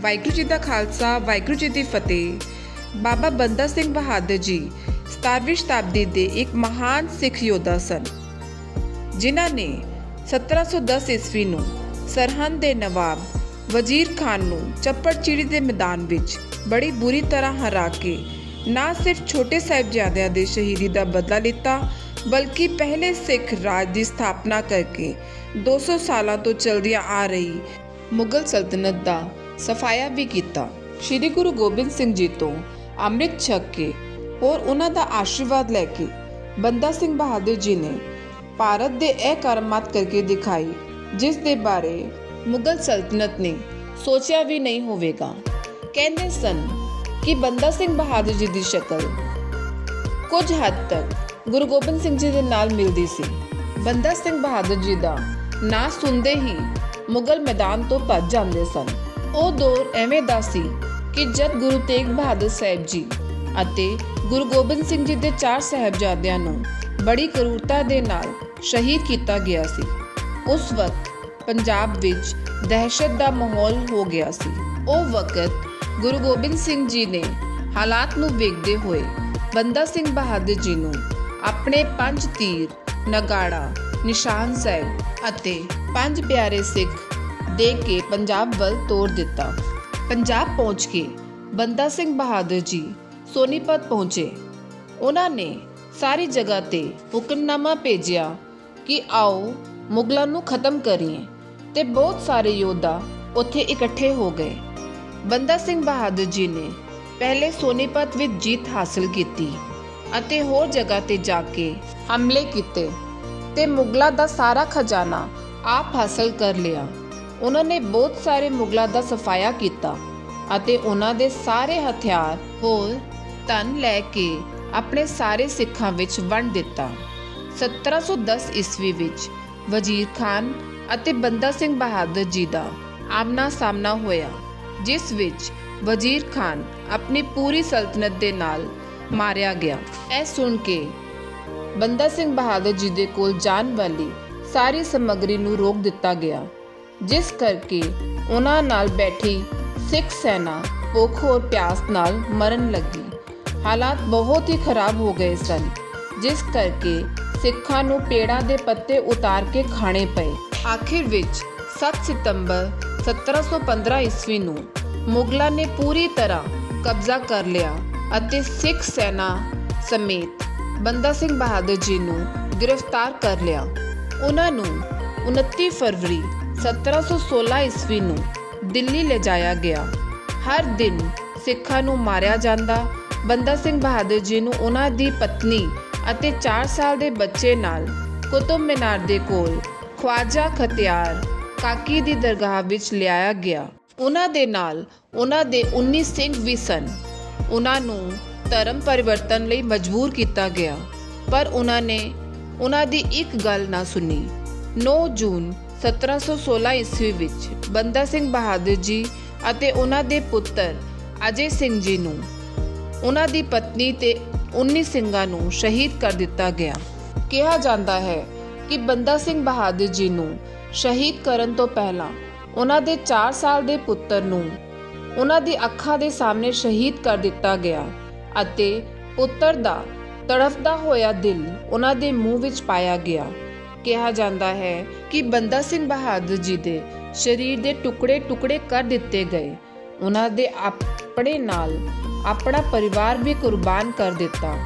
ਵਾਹਿਗੁਰੂ ਜੀ ਦਾ ਖਾਲਸਾ, ਵਾਹਿਗੁਰੂ ਜੀ ਦੀ ਫਤਿਹ। ਬਾਬਾ ਬੰਦਾ ਸਿੰਘ ਬਹਾਦਰ ਜੀ 17ਵੀਂ ਸ਼ਤਾਬਦੀ ਦੇ ਇੱਕ ਮਹਾਨ ਸਿੱਖ ਯੋਧਾ ਸਨ। ਜਿਨ੍ਹਾਂ ਨੇ 1710 ਈਸਵੀ ਨੂੰ ਸਰਹੰਦ ਦੇ ਨਵਾਬ ਵਜ਼ੀਰ ਖਾਨ ਨੂੰ ਚੱਪੜਚਿੜੀ ਦੇ ਮੈਦਾਨ ਵਿੱਚ ਬੜੀ ਬੁਰੀ ਤਰ੍ਹਾਂ ਹਰਾ ਕੇ ਨਾ ਸਿਰਫ ਛੋਟੇ ਸਾਹਿਬਜ਼ਾਦਿਆਂ ਦੇ ਸ਼ਹੀਦੀ ਦਾ ਬਦਲਾ ਲਿੱਤਾ, ਬਲਕਿ ਪਹਿਲੇ ਸਿੱਖ ਰਾਜ ਦੀ ਸਥਾਪਨਾ ਕਰਕੇ 200 ਸਾਲਾਂ ਤੋਂ ਚਲਦਿਆਂ ਆ ਰਹੀ ਮੁਗਲ ਸਲਤਨਤ ਦਾ ਸਫਾਇਆ ਵੀ ਕੀਤਾ। ਸ੍ਰੀ ਗੁਰੂ ਗੋਬਿੰਦ ਸਿੰਘ ਜੀ ਤੋਂ ਅੰਮ੍ਰਿਤ ਛਕ ਕੇ ਔਰ ਉਹਨਾਂ ਦਾ ਆਸ਼ੀਰਵਾਦ ਲੈ ਕੇ ਬੰਦਾ ਸਿੰਘ ਬਹਾਦਰ ਜੀ ਨੇ ਭਾਰਤ ਦੇ ਇਹ ਕਰਮਾਤ ਕਰਕੇ ਦਿਖਾਈ, ਜਿਸ ਦੇ ਬਾਰੇ ਮੁਗਲ ਸਲਤਨਤ ਨੇ ਸੋਚਿਆ ਵੀ ਨਹੀਂ ਹੋਵੇਗਾ। ਕਹਿੰਦੇ ਸਨ ਕਿ ਬੰਦਾ ਸਿੰਘ ਬਹਾਦਰ ਜੀ ਦੀ ਸ਼ਕਲ ਕੁਝ ਹੱਦ ਤੱਕ ਗੁਰੂ ਗੋਬਿੰਦ ਸਿੰਘ ਜੀ ਦੇ ਨਾਲ ਮਿਲਦੀ ਸੀ। ਬੰਦਾ ਸਿੰਘ ਬਹਾਦਰ ਜੀ ਦਾ ਨਾਂ ਸੁਣਦੇ ਹੀ ਮੁਗਲ ਮੈਦਾਨ ਤੋਂ ਭੱਜ ਜਾਂਦੇ ਸਨ। ਉਹ ਦੌਰ ਐਵੇਂ ਦਾ ਸੀ ਕਿ ਜਦ ਗੁਰੂ ਤੇਗ ਬਹਾਦਰ ਸਾਹਿਬ ਜੀ ਅਤੇ ਗੁਰੂ ਗੋਬਿੰਦ ਸਿੰਘ ਜੀ ਦੇ ਚਾਰ ਸਹਿਬਜ਼ਾਦਿਆਂ ਨੂੰ ਬੜੀ ਕਰੂਰਤਾ ਦੇ ਨਾਲ ਸ਼ਹੀਦ ਕੀਤਾ ਗਿਆ ਸੀ, ਉਸ ਵਕਤ ਪੰਜਾਬ ਵਿੱਚ ਦਹਿਸ਼ਤ ਦਾ ਮਾਹੌਲ ਹੋ ਗਿਆ ਸੀ। ਉਹ ਵਕਤ ਗੁਰੂ ਗੋਬਿੰਦ ਸਿੰਘ ਜੀ ਨੇ ਹਾਲਾਤ ਨੂੰ ਵੇਖਦੇ ਹੋਏ ਬੰਦਾ ਸਿੰਘ ਬਹਾਦਰ ਜੀ ਨੂੰ ਆਪਣੇ ਪੰਜ ਤੀਰ, ਨਗਾੜਾ, ਨਿਸ਼ਾਨ ਸਾਹਿਬ ਅਤੇ ਪੰਜ ਪਿਆਰੇ ਸਿੱਖ ਦੇ ਕੇ ਪੰਜਾਬ ਵੱਲ ਤੋਰ ਦਿੱਤਾ। ਪੰਜਾਬ ਪਹੁੰਚ ਕੇ ਬੰਦਾ ਸਿੰਘ ਬਹਾਦਰ ਜੀ ਸੋਨੀਪਤ ਪਹੁੰਚੇ। ਉਹਨਾਂ ਨੇ ਸਾਰੀ ਜਗ੍ਹਾ ਤੇ ਹੁਕਮਨਾਮਾ ਭੇਜਿਆ ਕਿ ਆਓ ਮੁਗਲਾਂ ਨੂੰ ਖਤਮ ਕਰੀਏ ਤੇ ਬਹੁਤ ਸਾਰੇ ਯੋਧਾ ਉੱਥੇ ਇਕੱਠੇ ਹੋ ਗਏ। ਬੰਦਾ ਸਿੰਘ ਬਹਾਦਰ ਜੀ ਨੇ ਪਹਿਲੇ ਸੋਨੀਪਤ ਵਿੱਚ ਜੀਤ ਹਾਸਲ ਕੀਤੀ ਅਤੇ ਹੋਰ ਜਗ੍ਹਾ ਤੇ ਜਾ ਕੇ ਹਮਲੇ ਕੀਤੇ ਤੇ ਮੁਗਲਾਂ ਦਾ ਸਾਰਾ ਖਜ਼ਾਨਾ ਆਪ ਹਾਸਲ ਕਰ ਲਿਆ। ਉਹਨਾਂ ਨੇ ਬਹੁਤ ਸਾਰੇ ਮੁਗਲਾਂ ਦਾ ਸਫਾਇਆ ਕੀਤਾ ਅਤੇ ਉਹਨਾਂ ਦੇ ਸਾਰੇ ਹਥਿਆਰ ਹੋਰ ਧਨ ਲੈ ਕੇ ਆਪਣੇ ਸਾਰੇ ਸਿੱਖਾਂ ਵਿੱਚ ਵੰਡ ਦਿੱਤਾ। 1710 ਈਸਵੀ ਵਿੱਚ ਵਜ਼ੀਰ ਖਾਨ ਅਤੇ ਬੰਦਾ ਸਿੰਘ ਬਹਾਦਰ ਜੀ ਦਾ ਆਮਨਾ ਸਾਹਮਣਾ ਹੋਇਆ, ਜਿਸ ਵਿੱਚ ਵਜ਼ੀਰ ਖਾਨ ਆਪਣੀ ਪੂਰੀ ਸਲਤਨਤ ਦੇ ਨਾਲ ਮਾਰਿਆ ਗਿਆ। ਇਹ ਸੁਣ ਕੇ ਬੰਦਾ ਸਿੰਘ ਬਹਾਦਰ ਜੀ ਦੇ ਕੋਲ ਜਾਣ ਵਾਲੀ ਸਾਰੀ ਸਮੱਗਰੀ ਨੂੰ ਰੋਕ ਦਿੱਤਾ ਗਿਆ। ਜਿਸ ਕਰਕੇ ਉਹਨਾਂ ਨਾਲ ਬੈਠੀ ਸਿੱਖ ਸੈਨਾ ਭੁੱਖ ਹੋਰ ਪਿਆਸ ਨਾਲ ਮਰਨ ਲੱਗੀ। ਹਾਲਾਤ ਬਹੁਤ ਹੀ ਖਰਾਬ ਹੋ ਗਏ ਸਨ, ਜਿਸ ਕਰਕੇ ਸਿੱਖਾਂ ਨੂੰ ਪੇੜਾਂ ਦੇ ਪੱਤੇ ਉਤਾਰ ਕੇ ਖਾਣੇ ਪਏ। ਆਖਿਰ ਵਿੱਚ 7 ਸਤੰਬਰ 1715 ਈਸਵੀ ਨੂੰ ਮੁਗਲਾਂ ਨੇ ਪੂਰੀ ਤਰ੍ਹਾਂ ਕਬਜ਼ਾ ਕਰ ਲਿਆ ਅਤੇ ਸਿੱਖ ਸੈਨਾ ਸਮੇਤ ਬੰਦਾ ਸਿੰਘ ਬਹਾਦਰ ਜੀ ਨੂੰ ਗ੍ਰਿਫਤਾਰ ਕਰ ਲਿਆ। ਉਹਨਾਂ ਨੂੰ 29 ਫਰਵਰੀ 1716 ਈਸਵੀ ਨੂੰ ਦਿੱਲੀ ਲਿਜਾਇਆ ਗਿਆ। ਹਰ ਦਿਨ ਸਿੱਖਾਂ ਨੂੰ ਮਾਰਿਆ ਜਾਂਦਾ। ਬੰਦਾ ਸਿੰਘ ਬਹਾਦਰ ਜੀ ਨੂੰ ਉਹਨਾਂ ਦੀ ਪਤਨੀ ਅਤੇ 4 ਸਾਲ ਦੇ ਬੱਚੇ ਨਾਲ ਕੁਤਬ ਮੀਨਾਰ ਦੇ ਕੋਲ ਖਵਾਜਾ ਖਤਿਆਰ ਕਾਕੀ ਦੀ ਦਰਗਾਹ ਵਿੱਚ ਲਿਆਇਆ ਗਿਆ। ਉਹਨਾਂ ਦੇ ਨਾਲ ਉਹਨਾਂ ਦੇ 19 ਸਿੰਘ ਵੀ ਸਨ। ਉਹਨਾਂ ਨੂੰ ਧਰਮ ਪਰਿਵਰਤਨ ਲਈ ਮਜਬੂਰ ਕੀਤਾ ਗਿਆ। ਪਰ ਉਹਨਾਂ ਨੇ ਉਹਨਾਂ ਦੀ ਇੱਕ ਗੱਲ ਨਾ ਸੁਣੀ। 9 ਜੂਨ 1716 ਈਸਵੀ ਵਿੱਚ ਬੰਦਾ ਸਿੰਘ ਬਹਾਦਰ ਜੀ ਅਤੇ ਉਹਨਾਂ ਦੇ ਪੁੱਤਰ ਅਜੇ ਸਿੰਘ ਜੀ ਨੂੰ, ਉਹਨਾਂ ਦੀ ਪਤਨੀ ਤੇ 19 ਸਿੰਘਾਂ ਨੂੰ ਸ਼ਹੀਦ ਕਰ ਦਿੱਤਾ ਗਿਆ। ਕਿਹਾ ਜਾਂਦਾ ਹੈ ਕਿ ਬੰਦਾ ਸਿੰਘ ਬਹਾਦਰ ਜੀ ਨੂੰ ਸ਼ਹੀਦ ਕਰਨ ਤੋਂ ਪਹਿਲਾਂ ਉਹਨਾਂ ਦੇ 4 ਸਾਲ ਦੇ ਪੁੱਤਰ ਨੂੰ ਉਹਨਾਂ ਦੀ ਅੱਖਾਂ ਦੇ ਸਾਹਮਣੇ ਸ਼ਹੀਦ ਕਰ ਦਿੱਤਾ ਗਿਆ ਅਤੇ ਪੁੱਤਰ ਦਾ ਤੜਫਦਾ ਹੋਇਆ ਦਿਲ ਉਹਨਾਂ ਦੇ ਮੂੰਹ ਵਿੱਚ ਪਾਇਆ ਗਿਆ। ਕਿਹਾ ਜਾਂਦਾ ਹੈ ਕਿ ਬੰਦਾ ਸਿੰਘ ਬਹਾਦਰ ਜੀ ਦੇ ਸਰੀਰ ਦੇ ਟੁਕੜੇ-ਟੁਕੜੇ ਕਰ ਦਿੱਤੇ ਗਏ। ਉਹਨਾਂ ਦੇ ਆਪਣੇ ਨਾਲ ਆਪਣਾ ਪਰਿਵਾਰ ਵੀ ਕੁਰਬਾਨ ਕਰ ਦਿੱਤਾ।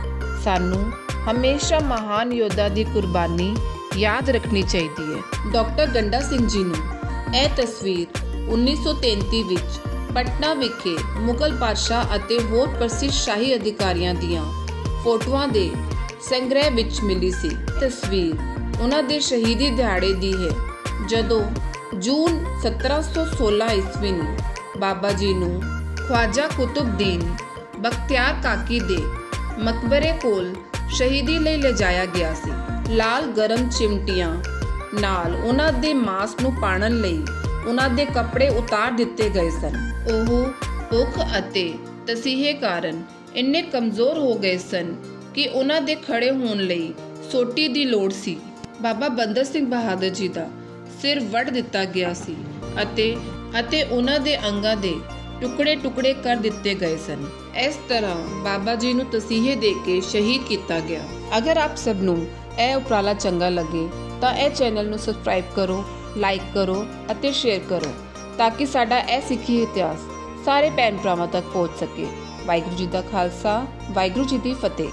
ਸਾਨੂੰ ਹਮੇਸ਼ਾ ਮਹਾਨ ਯੋਧਾ ਦੀ ਕੁਰਬਾਨੀ ਯਾਦ ਰੱਖਣੀ ਚਾਹੀਦੀ ਹੈ। ਡਾਕਟਰ ਗੰਡਾ ਸਿੰਘ ਜੀ ਨੂੰ ਇਹ ਤਸਵੀਰ 1933 ਵਿੱਚ ਪਟਨਾ ਵਿਖੇ ਮੁਗਲ ਪਾਤਸ਼ਾਹ ਅਤੇ ਹੋਰ ਪ੍ਰਸਿੱਧ ਸ਼ਾਹੀ ਅਧਿਕਾਰੀਆਂ ਦੀਆਂ ਫੋਟੋਆਂ ਦੇ ਸੰਗ੍ਰਹਿ ਵਿੱਚ ਮਿਲੀ ਸੀ। ਤਸਵੀਰ ਉਹਨਾਂ ਦੇ ਸ਼ਹੀਦੀ ਦਿਹਾੜੇ ਦੀ ਹੈ। ਜਦੋਂ ਜੂਨ 1716 ਈਸਵੀ ਨੂੰ ਬਾਬਾ ਜੀ ਨੂੰ ਖਵਾਜਾ ਕੁਤਬਦੀਨ ਬਖਤਿਆਰ ਕਾਕੀ ਦੇ ਮਕਬਰੇ ਕੋਲ ਸ਼ਹੀਦੀ ਲਈ ਲਿਜਾਇਆ ਗਿਆ ਸੀ। ਲਾਲ ਗਰਮ ਚਿਮਟੀਆਂ ਨਾਲ ਉਹਨਾਂ ਦੇ ਮਾਸ ਨੂੰ ਪਾਣਨ ਲਈ ਉਹਨਾਂ ਦੇ ਕੱਪੜੇ ਉਤਾਰ ਦਿੱਤੇ ਗਏ ਸਨ। ਉਹ ਭੁੱਖ ਅਤੇ ਤਸੀਹੇ ਕਾਰਨ ਇੰਨੇ ਕਮਜ਼ੋਰ ਹੋ ਗਏ ਸਨ ਕਿ ਉਹਨਾਂ ਦੇ ਖੜੇ ਹੋਣ ਲਈ ਸੋਟੀ ਦੀ ਲੋੜ ਸੀ। ਬਾਬਾ ਬੰਦਰ ਸਿੰਘ ਬਹਾਦਰ ਜੀ ਦਾ ਸਿਰ ਵੱਢ ਦਿੱਤਾ ਗਿਆ ਸੀ ਅਤੇ ਅਤੇ ਉਹਨਾਂ ਦੇ ਅੰਗਾਂ ਦੇ ਟੁਕੜੇ-ਟੁਕੜੇ ਕਰ ਦਿੱਤੇ ਗਏ ਸਨ। ਇਸ ਤਰ੍ਹਾਂ ਬਾਬਾ ਜੀ ਨੂੰ ਤਸੀਹੇ ਦੇ ਕੇ ਸ਼ਹੀਦ ਕੀਤਾ ਗਿਆ। ਅਗਰ ਆਪ ਸਭ ਨੂੰ ਇਹ ਉਪਰਾਲਾ ਚੰਗਾ ਲੱਗੇ, ਤਾਂ ਇਹ ਚੈਨਲ ਨੂੰ ਸਬਸਕ੍ਰਾਈਬ ਕਰੋ, ਲਾਈਕ ਕਰੋ ਅਤੇ ਸ਼ੇਅਰ ਕਰੋ, ਤਾਂ ਕਿ ਸਾਡਾ ਇਹ ਸਿੱਖੀ ਇਤਿਹਾਸ ਸਾਰੇ ਭੈਣ ਭਰਾਵਾਂ ਤੱਕ ਪਹੁੰਚ ਸਕੇ। ਵਾਹਿਗੁਰੂ ਜੀ ਦਾ ਖਾਲਸਾ, ਵਾਹਿਗੁਰੂ ਜੀ ਦੀ ਫਤਿਹ।